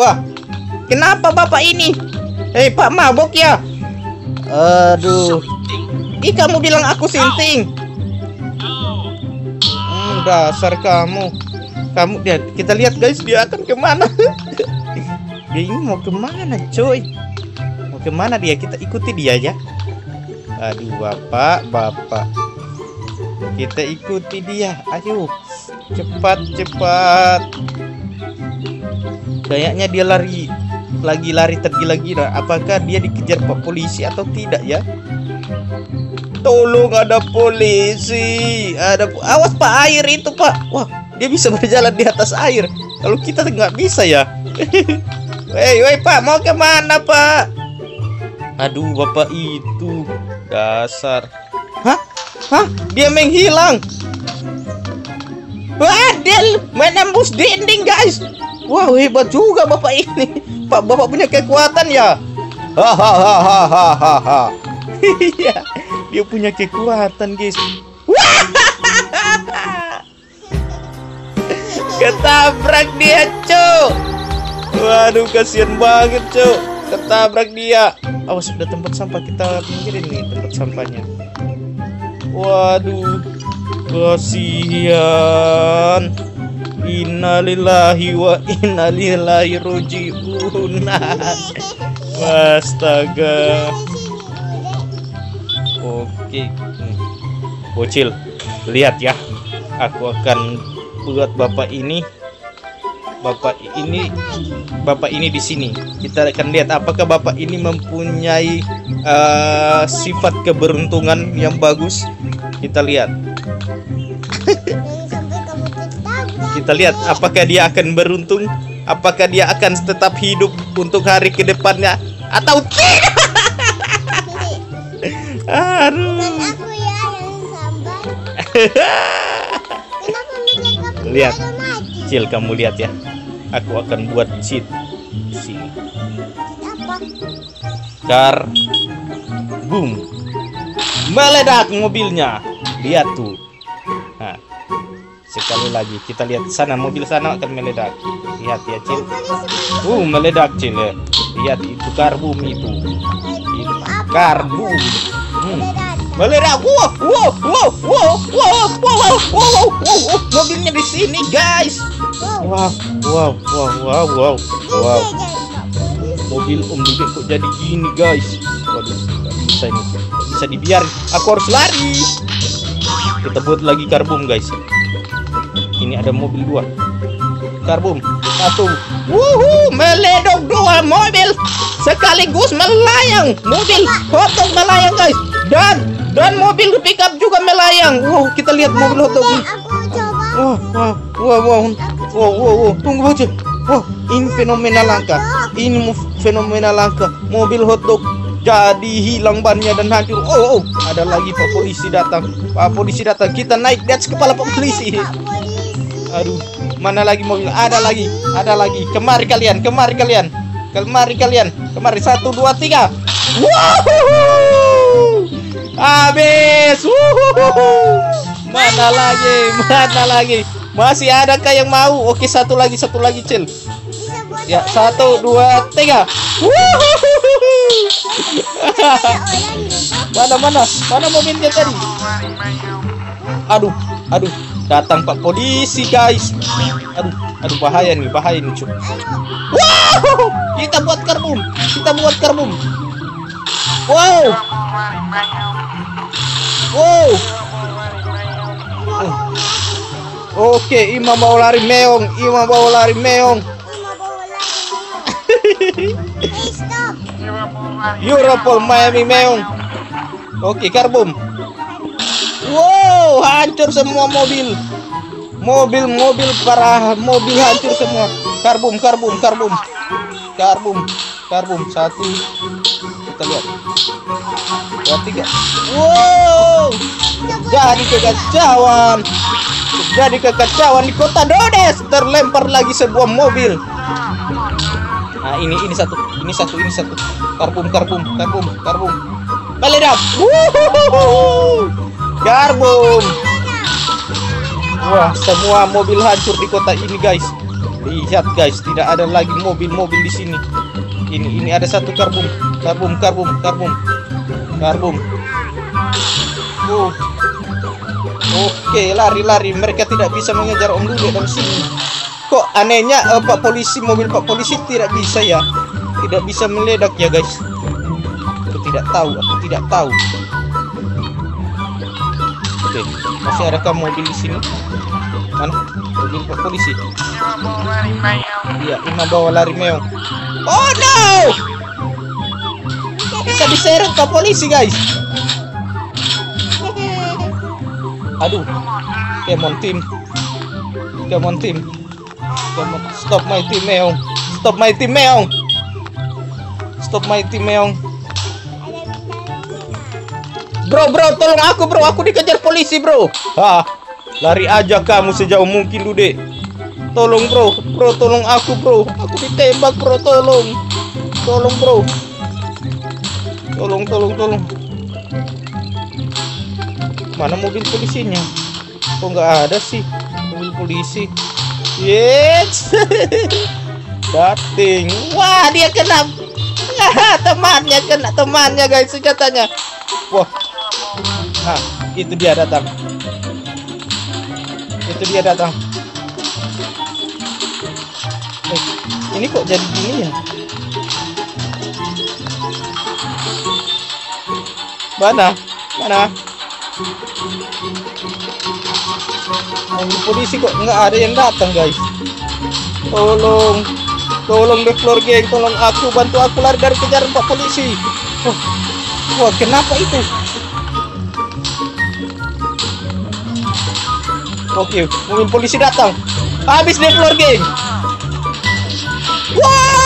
Wah, kenapa bapak ini? Hei pak mabok ya? Aduh. Ih kamu bilang aku sinting. Hmm, dasar kamu. Kamu dia kita lihat guys dia akan ke mana? dia ini mau ke mana coy? Mau ke mana dia? Kita ikuti dia ya. Aduh bapak, bapak. Kita ikuti dia. Ayo, cepat cepat. Kayaknya dia lari lagi lari tergila-gila. Apakah dia dikejar pak polisi atau tidak ya? Tolong ada polisi. Ada awas pak air itu pak. Wah dia bisa berjalan di atas air. Kalau kita nggak bisa ya. Hei, hei pak mau ke mana pak? Aduh bapak itu dasar. Hah? Hah? Dia menghilang. Wah, dia menembus dinding guys. Wah, hebat juga bapak ini. Pak, bapak punya kekuatan ya. Hahaha. Iya, dia punya kekuatan guys. Ketabrak dia, cuk. Waduh, kasihan banget, cuk. Ketabrak dia. Awas sudah tempat sampah kita pinggirin nih tempat sampahnya. Waduh, kasihan. Innalillahi wa innalillahi rojiun. Astaga. Oke. Bocil, lihat ya. Aku akan buat bapak ini bapak ini bapak ini di sini kita akan lihat apakah bapak ini mempunyai uh, sifat keberuntungan yang bagus kita lihat kita lihat apakah dia akan beruntung apakah dia akan tetap hidup untuk hari ke depannya atau tidak? Aduh. Aku ya yang sambar. Lihat. Cil kamu lihat ya. Aku akan buat cheat sini? Dar. Boom. Meledak mobilnya. Lihat tuh Sekali lagi kita lihat sana mobil sana akan meledak Lihat ya Cil Uh meledak Cil ya. Lihat itu karbum itu Itu karbum hmm. Wow wow wow wow wow wow wow wow wow wow Mobilnya di sini guys Wow. Wow wow wow wow wow mobil Om Dudek kok jadi gini guys waduh bisa ini bisa dibiarin aku harus lari kita buat lagi karbum guys ini ada mobil dua karbum satu wuhu meledok dua mobil sekaligus melayang mobil hotdog melayang guys dan dan mobil pickup juga melayang wow kita lihat mobil hotdog ini wah, wah, wah, wah, wah, wah, tunggu aja. Wah, ini fenomena langka. Ini fenomena langka. Mobil hotdog jadi hilang bannya dan hancur. Oh, oh, ada lagi Pak polisi datang. Pak polisi datang. Kita naik di atas kepala Pak polisi. Aduh, mana lagi mobil? Ada lagi, ada lagi. Kemari kalian, kemari kalian. Kemari kalian. Kemari satu, dua, tiga. Woohoo! Habis. Mana lagi? Mana lagi? Masih adakah yang mau? Oke, satu lagi, satu lagi, Cil. Ya, satu, dua, tiga. Mana mana? Mana mobilnya tadi? Aduh, aduh, datang Pak polisi, guys. Aduh, aduh bahaya nih, bahaya nih, cuy. Wow! Kita buat karbum. Kita buat karbum. Wow! Wow! Oke, Ima mau lari meong, Ima mau lari meong. Europol Miami meong. Oke, karbum. Wow, hancur semua mobil. Mobil-mobil para mobil hancur semua. Karbum, karbum, karbum. Karbum, karbum. Satu. Kita lihat. Dua, tiga. Wow. Jadi kekacauan. Jadi kekacauan di kota Dodes. Terlempar lagi sebuah mobil. Nah ini ini satu, ini satu, ini satu. Karbum, karbum, karbum, karbum. Meledak. Wuhuhuhu. Karbum. Wah, semua mobil hancur di kota ini, guys. Lihat guys, tidak ada lagi mobil-mobil di sini. Ini ini ada satu karbum, karbum, karbum, karbum, karbum. Oh. Oke, lari-lari. Mereka tidak bisa mengejar Om Dude dari sini. Kok anehnya eh, Pak Polisi, mobil Pak Polisi tidak bisa ya? Tidak bisa meledak ya guys. Aku tidak tahu, aku tidak tahu. Oke, masih adakah mobil di sini? Mana? Mobil Polisi. Iya, Ima bawa lari meong. Oh no! Bisa diseret Pak Polisi guys. Aduh, come on team, come on team, come on. Stop my team meong, stop my team meong, stop my team meong. Bro, bro, tolong aku bro, aku dikejar polisi bro. Hah, lari aja kamu sejauh mungkin Dude. Tolong bro, bro, tolong aku bro, aku ditembak bro, tolong, tolong bro, tolong, tolong, tolong. Mana mobil polisinya? Kok nggak ada sih mobil polisi? Yes, dating. Wah, dia kena. Temannya kena temannya guys senjatanya. Wah, nah itu dia datang. Itu dia datang. Eh, ini kok jadi gini ya? Mana? Mana? Mobil polisi kok nggak ada yang datang guys tolong tolong the floor geng tolong aku bantu aku lari dari kejaran pak polisi wah kenapa itu oke mobil polisi datang. Habis the floor geng. Wah